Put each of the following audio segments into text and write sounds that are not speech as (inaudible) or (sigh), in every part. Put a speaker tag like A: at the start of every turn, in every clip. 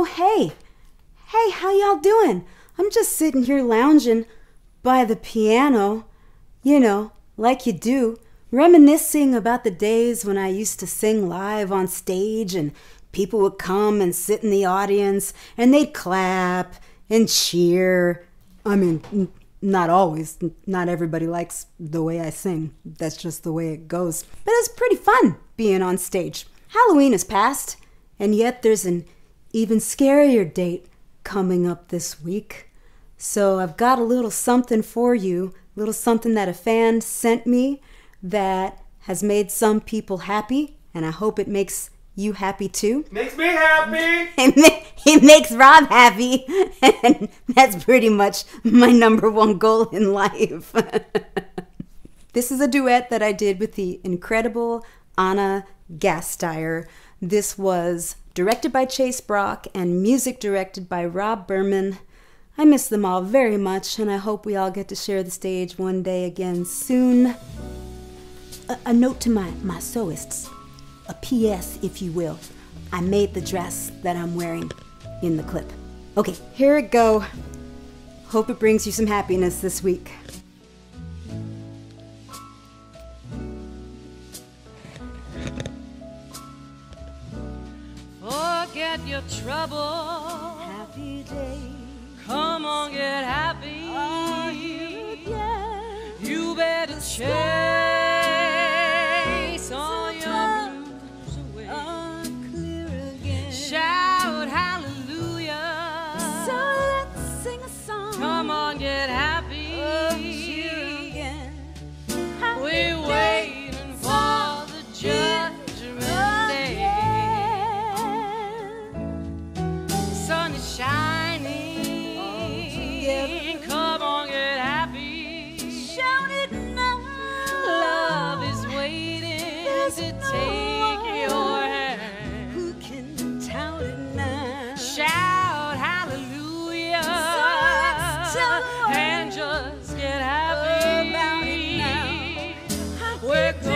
A: Oh, hey. Hey, how y'all doing? I'm just sitting here lounging by the piano, you know, like you do, reminiscing about the days when I used to sing live on stage and people would come and sit in the audience and they'd clap and cheer. I mean, not always. Not everybody likes the way I sing. That's just the way it goes. But it's pretty fun being on stage. Halloween is past, and yet there's an even scarier date coming up this week. So I've got a little something for you, a little something that a fan sent me that has made some people happy, and I hope it makes you happy too.
B: Makes me happy. (laughs)
A: It, ma- it makes Rob happy, (laughs) and that's pretty much my number one goal in life. (laughs) this is a duet that I did with the incredible Ana Gasteyer. This was directed by Chase Brock and music directed by Rob Berman. I miss them all very much, and I hope we all get to share the stage one day again soon. A, a note to my, my sewists a PS, if you will. I made the dress that I'm wearing in the clip. Okay, here it go. Hope it brings you some happiness this week.
C: Forget your trouble.
A: Happy day.
C: Come on, get happy.
A: You?
C: You better chase and just get
A: about it
C: happy.
A: now. Happy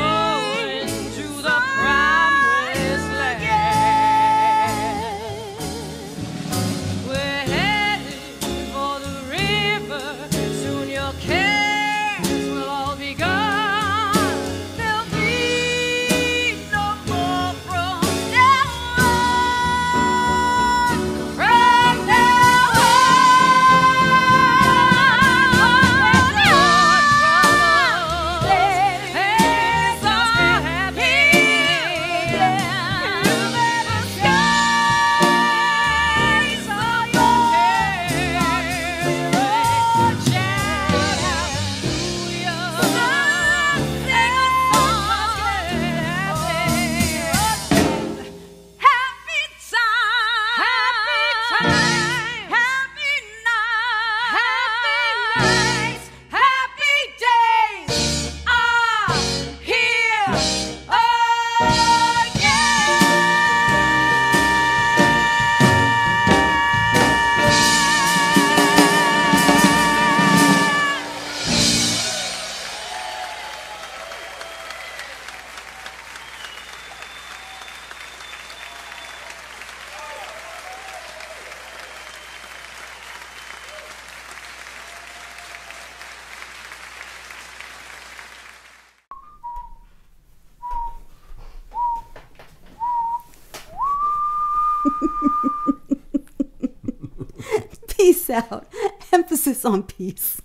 A: (laughs) Peace out. Emphasis on peace.